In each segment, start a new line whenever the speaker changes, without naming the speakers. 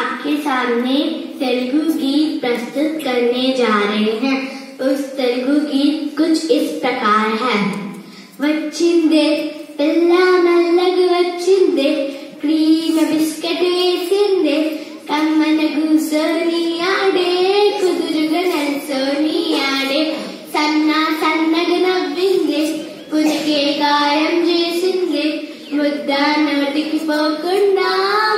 आपके सामने तेलुगु गीत प्रस्तुत करने जा रहे हैं। उस तेलुगु गीत कुछ इस प्रकार है। वचिंदे पिल्ला नलग वचिंदे क्रीम बिस्किट सिंदे कमन गुसोनिया डे, कुदुरग नलसोनिया डे, सन्ना सन्नग नविंदे कुछ के गायम मुद्दा नवदिक पोकुंडा।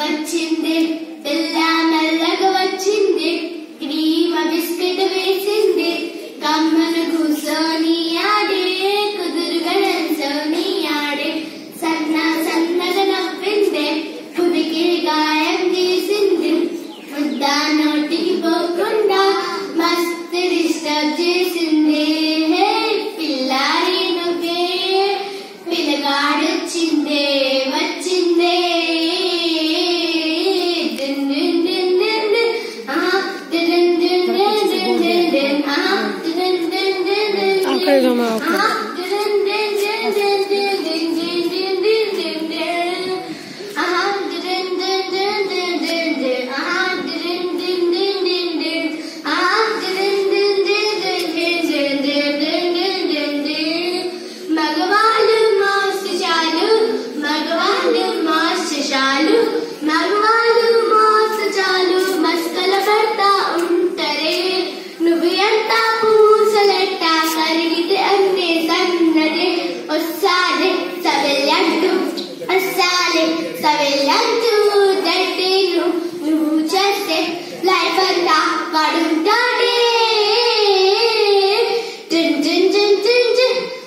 Ben Çin'de കണ്ട കടുങ്കാടേ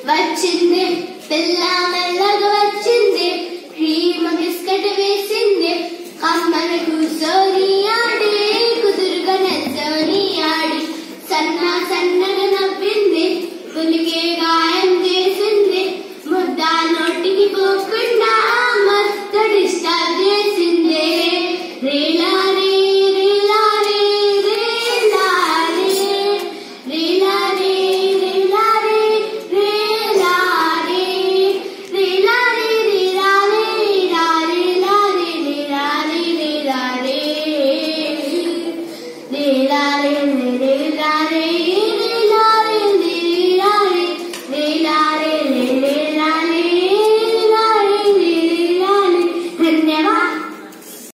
వచ్చింది పిల్ల మెల్లగా వచ్చింది క్రీమ్ బిస్కెట్ వేసింది కమ్మని కూర్చొని ఆడే